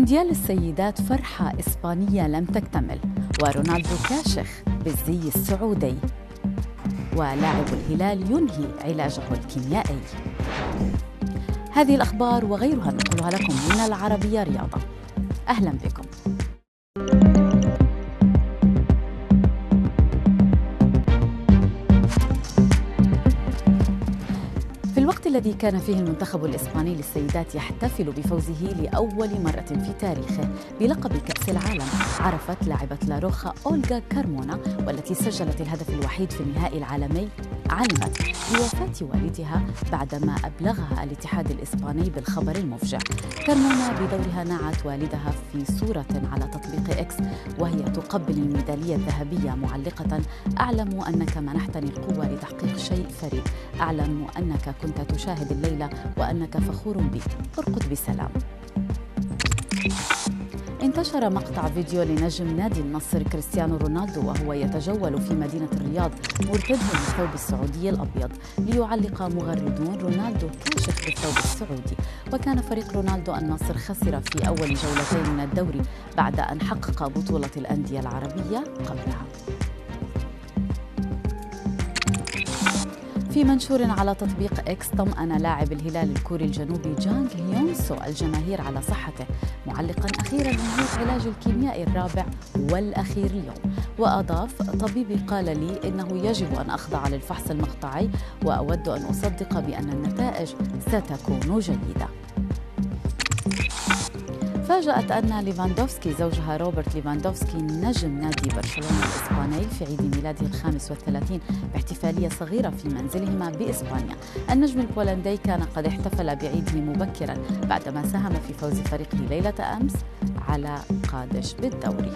مونديال السيدات فرحة إسبانية لم تكتمل ورونالدو كاشخ بالزي السعودي. ولاعب الهلال ينهي علاجه الكيميائي. هذه الأخبار وغيرها نقولها لكم من العربية رياضة. أهلا بكم. الوقت الذي كان فيه المنتخب الإسباني للسيدات يحتفل بفوزه لأول مرة في تاريخه بلقب كأس العالم. عرفت لاعبة لاروخا أولغا كارمونا والتي سجلت الهدف الوحيد في النهائي العالمي علمت بوفاة والدها بعدما أبلغها الاتحاد الإسباني بالخبر المفجع. كارمونا بدورها نعت والدها في صورة على تطبيق إكس وهي تقبل الميدالية الذهبية معلقة. أعلم أنك منحتني القوة لتحقيق شيء فريد. أعلم أنك كنت تشاهد الليلة وأنك فخور بي. ارقد بسلام. انتشر مقطع فيديو لنجم نادي النصر كريستيانو رونالدو وهو يتجول في مدينة الرياض مرتديا الثوب السعودي الأبيض ليعلق مغردون رونالدو كاشف بالثوب السعودي. وكان فريق رونالدو النصر خسر في أول جولتين من الدوري بعد أن حقق بطولة الأندية العربية قبلها. في منشور على تطبيق إكس طمأن لاعب الهلال الكوري الجنوبي جانغ هيونسو الجماهير على صحته. معلقا أخيرا انهيت علاجي الكيميائي الرابع والأخير اليوم. وأضاف طبيبي قال لي إنه يجب أن أخضع للفحص المقطعي وأود أن أصدق بأن النتائج ستكون جيدة. فاجأت أن ليفاندوفسكي زوجها روبرت ليفاندوفسكي نجم نادي برشلونة الإسباني في عيد ميلاده الخامس والثلاثين باحتفالية صغيرة في منزلهما بإسبانيا. النجم البولندي كان قد احتفل بعيده مبكرا بعدما ساهم في فوز فريقه ليلة أمس على قادش بالدوري.